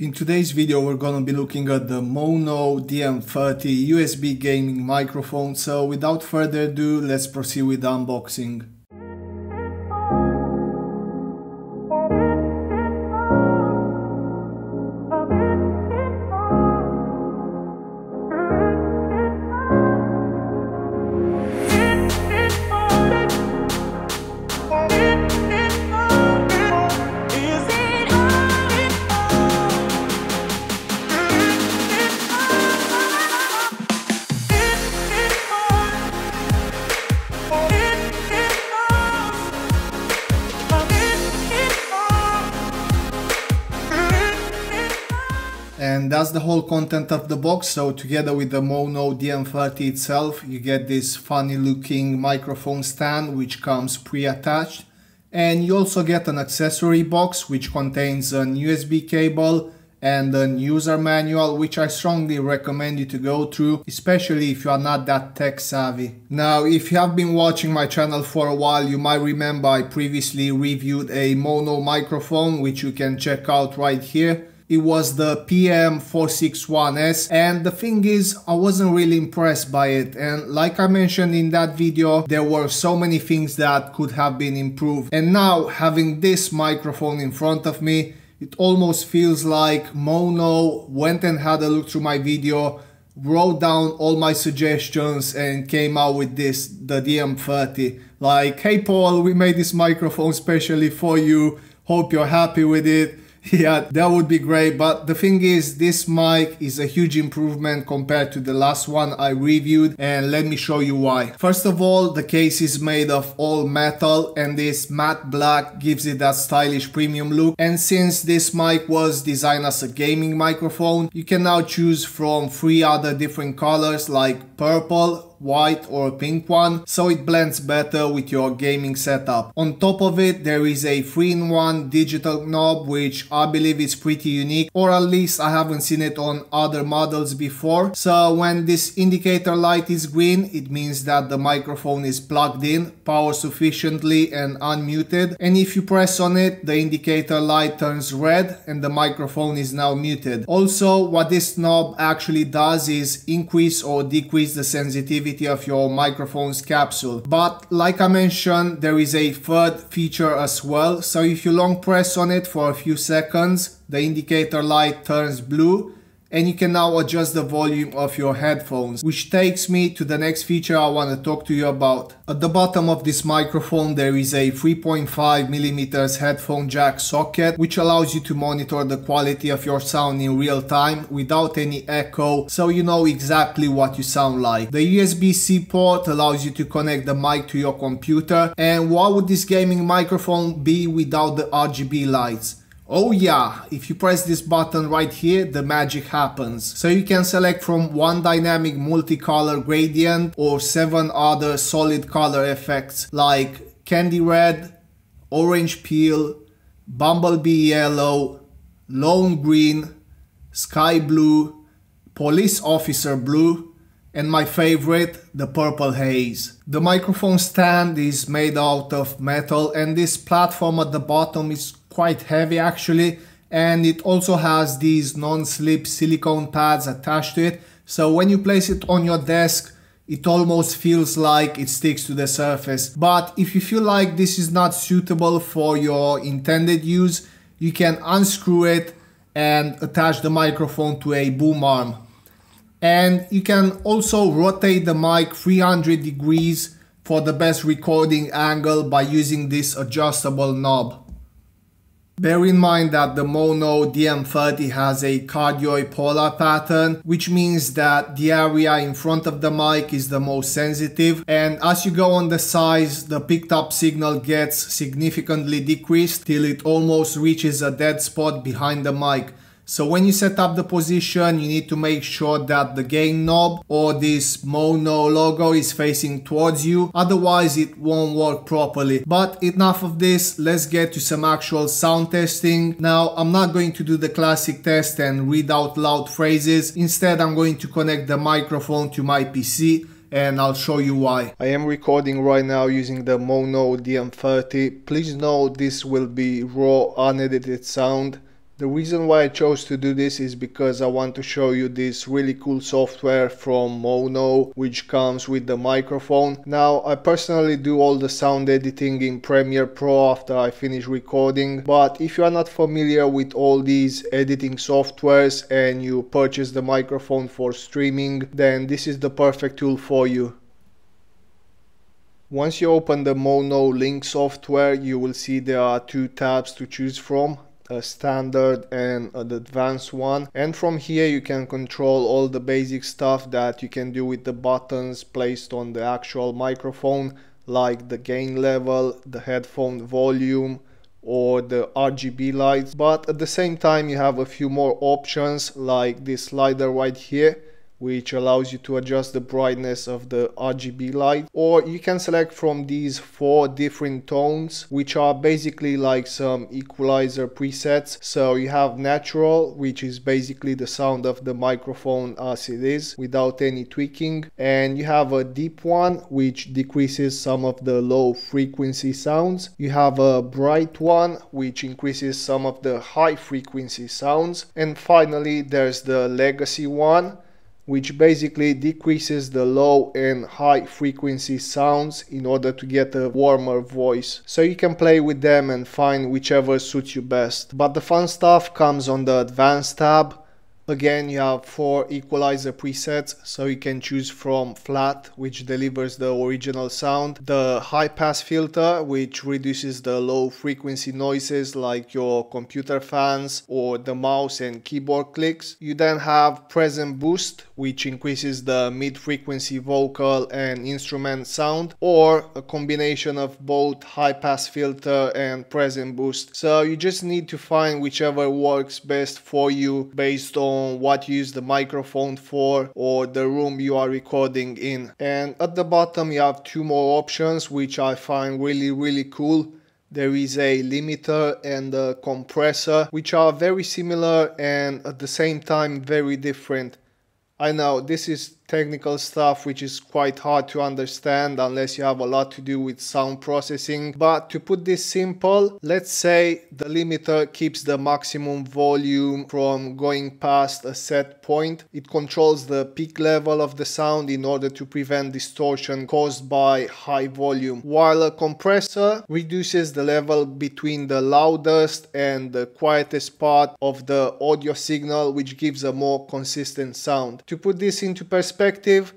In today's video we're gonna be looking at the Maono DM30 USB gaming microphone so without further ado let's proceed with the unboxing. And that's the whole content of the box. So together with the Maono DM30 itself, you get this funny looking microphone stand which comes pre-attached. And you also get an accessory box which contains an USB cable and an user manual which I strongly recommend you to go through especially if you are not that tech savvy. Now if you have been watching my channel for a while you might remember I previously reviewed a Maono microphone which you can check out right here it was the PM461S and the thing is I wasn't really impressed by it. And like I mentioned in that video there were so many things that could have been improved. And now having this microphone in front of me it almost feels like Maono went and had a look through my video wrote down all my suggestions and came out with this the DM30 like hey Paul we made this microphone specially for you. Hope you're happy with it yeah, that would be great. But the thing is, this mic is a huge improvement compared to the last one I reviewed. And let me show you why. First of all, the case is made of all metal and this matte black gives it that stylish premium look. And since this mic was designed as a gaming microphone, you can now choose from three other different colors like purple, white or pink one so it blends better with your gaming setup. On top of it there is a 3-in-1 digital knob which I believe is pretty unique or at least I haven't seen it on other models before. So when this indicator light is green it means that the microphone is plugged in, power sufficiently and unmuted and if you press on it the indicator light turns red and the microphone is now muted. Also what this knob actually does is increase or decrease the sensitivity of your microphone's capsule. But like I mentioned, there is a third feature as well. So if you long press on it for a few seconds, the indicator light turns blue and you can now adjust the volume of your headphones which takes me to the next feature I want to talk to you about. At the bottom of this microphone there is a 3.5mm headphone jack socket which allows you to monitor the quality of your sound in real time without any echo so you know exactly what you sound like. The USB-C port allows you to connect the mic to your computer and what would this gaming microphone be without the RGB lights? Oh yeah, if you press this button right here, the magic happens. So you can select from one dynamic multicolor gradient or seven other solid color effects like candy red, orange peel, bumblebee yellow, lone green, sky blue, police officer blue, and my favorite, the purple haze. The microphone stand is made out of metal and this platform at the bottom is quite heavy actually and it also has these non-slip silicone pads attached to it. So when you place it on your desk it almost feels like it sticks to the surface. But if you feel like this is not suitable for your intended use you can unscrew it and attach the microphone to a boom arm. And you can also rotate the mic 300 degrees for the best recording angle by using this adjustable knob. Bear in mind that the Maono DM30 has a cardioid polar pattern, which means that the area in front of the mic is the most sensitive. And as you go on the sides, the picked up signal gets significantly decreased till it almost reaches a dead spot behind the mic. So when you set up the position, you need to make sure that the gain knob or this Maono logo is facing towards you. Otherwise it won't work properly. But enough of this, let's get to some actual sound testing. Now I'm not going to do the classic test and read out loud phrases. Instead I'm going to connect the microphone to my PC and I'll show you why. I am recording right now using the Maono DM30. Please note this will be raw unedited sound The reason why I chose to do this is because I want to show you this really cool software from Maono which comes with the microphone. Now I personally do all the sound editing in Premiere Pro after I finish recording but if you are not familiar with all these editing softwares and you purchase the microphone for streaming then this is the perfect tool for you. Once you open the Maono Link software you will see there are two tabs to choose from standard and an advanced one. And from here you can control all the basic stuff that you can do with the buttons placed on the actual microphone like the gain level, the headphone volume or the RGB lights. But at the same time you have a few more options like this slider right here which allows you to adjust the brightness of the RGB light. Or you can select from these four different tones which are basically like some equalizer presets. So you have natural which is basically the sound of the microphone as it is without any tweaking. And you have a deep one which decreases some of the low frequency sounds. You have a bright one which increases some of the high frequency sounds. And finally there's the legacy one which basically decreases the low and high frequency sounds in order to get a warmer voice. So you can play with them and find whichever suits you best. But the fun stuff comes on the advanced tab Again, you have four equalizer presets, so you can choose from flat, which delivers the original sound, the high pass filter, which reduces the low frequency noises like your computer fans or the mouse and keyboard clicks. You then have present boost, which increases the mid frequency vocal and instrument sound, or a combination of both high pass filter and present boost. So you just need to find whichever works best for you based on on what you use the microphone for or the room you are recording in. And at the bottom you have two more options which I find really really cool. There is a limiter and a compressor which are very similar and at the same time very different. I know this is technical stuff which is quite hard to understand unless you have a lot to do with sound processing. But to put this simple, let's say the limiter keeps the maximum volume from going past a set point. It controls the peak level of the sound in order to prevent distortion caused by high volume. While a compressor reduces the level between the loudest and the quietest part of the audio signal which gives a more consistent sound. To put this into perspective, perspective,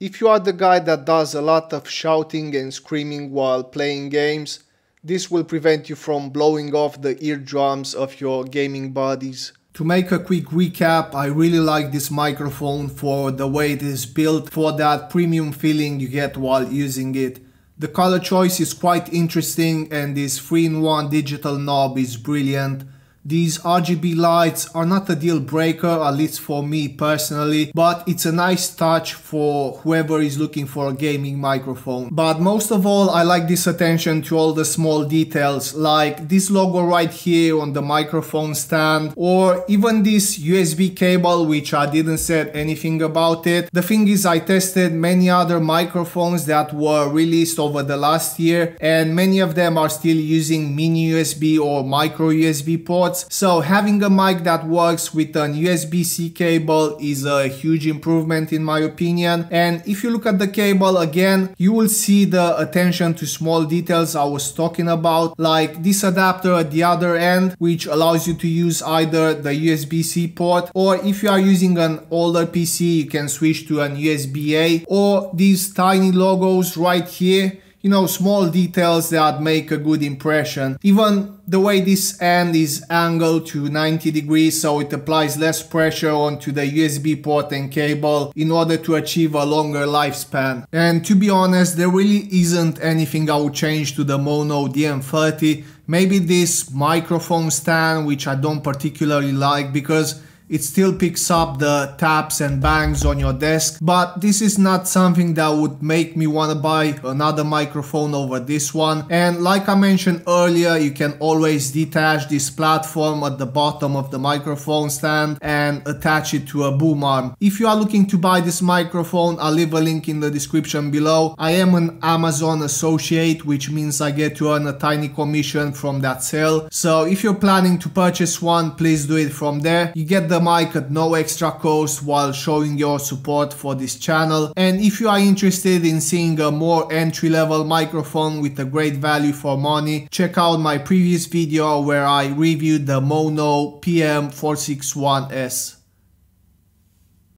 if you are the guy that does a lot of shouting and screaming while playing games, this will prevent you from blowing off the eardrums of your gaming buddies. To make a quick recap, I really like this microphone for the way it is built, for that premium feeling you get while using it. The color choice is quite interesting and this 3-in-1 digital knob is brilliant. These RGB lights are not a deal breaker, at least for me personally, but it's a nice touch for whoever is looking for a gaming microphone. But most of all, I like this attention to all the small details, like this logo right here on the microphone stand, or even this USB cable, which I didn't said anything about it. The thing is, I tested many other microphones that were released over the last year, and many of them are still using mini USB or micro USB ports so having a mic that works with an USB-C cable is a huge improvement in my opinion. And if you look at the cable again, you will see the attention to small details I was talking about, like this adapter at the other end, which allows you to use either the USB-C port, or if you are using an older PC, you can switch to an USB-A, or these tiny logos right here you know, small details that make a good impression. Even the way this end is angled to 90 degrees so it applies less pressure onto the USB port and cable in order to achieve a longer lifespan. And to be honest, there really isn't anything I would change to the Maono DM30. Maybe this microphone stand, which I don't particularly like because it still picks up the taps and bangs on your desk but this is not something that would make me want to buy another microphone over this one and like I mentioned earlier you can always detach this platform at the bottom of the microphone stand and attach it to a boom arm. If you are looking to buy this microphone I'll leave a link in the description below. I am an Amazon associate which means I get to earn a tiny commission from that sale so if you're planning to purchase one please do it from there. You get the mic at no extra cost while showing your support for this channel. And if you are interested in seeing a more entry level microphone with a great value for money, check out my previous video where I reviewed the Maono PM461S.